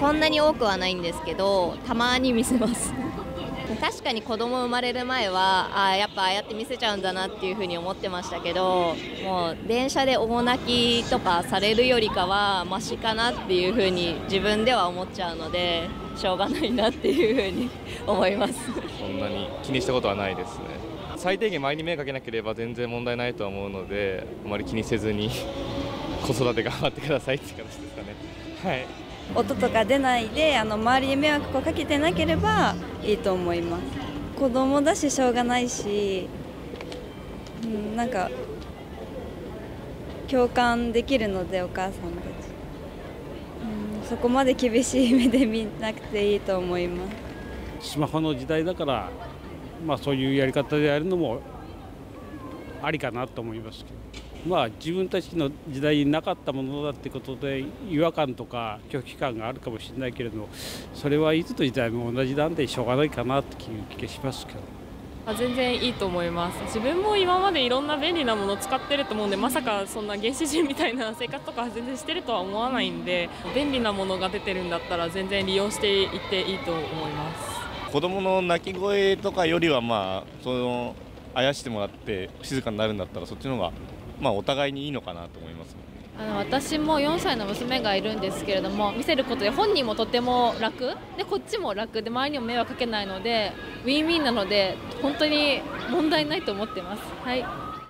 そんなに多くはないんですけどたまに見せます。確かに子供生まれる前はあやっぱああやって見せちゃうんだなっていうふうに思ってましたけどもう電車で大泣きとかされるよりかはマシかなっていうふうに自分では思っちゃうのでしょうがないなっていうふうに 思います。そんなに気にしたことはないですね。最低限周りに迷惑かけなければ全然問題ないとは思うのであまり気にせずに子育て頑張ってくださいって形ですかね。はい音とか出ないであの周りに迷惑をかけてなければいいと思います。子供だししょうがないし、うん、なんか共感できるのでお母さんたち、うん、そこまで厳しい目で見なくていいと思います。スマホの時代だからまあそういうやり方でやるのもありかなと思いますけど。まあ、自分たちの時代になかったものだってことで違和感とか拒否感があるかもしれないけれどもそれはいつの時代も同じなんでしょうがないかなっていう気がしますけど。あ全然いいと思います。自分も今までいろんな便利なものを使ってると思うんでまさかそんな原始人みたいな生活とか全然してるとは思わないんで便利なものが出てるんだったら全然利用していっていいと思います。子供の泣き声とかよりはまあそのあやしてもらって静かになるんだったらそっちの方がまあ、お互いにいいのかなと思います。あの私も4歳の娘がいるんですけれども見せることで本人もとても楽でこっちも楽で周りにも迷惑かけないのでウィンウィンなので本当に問題ないと思ってます。はい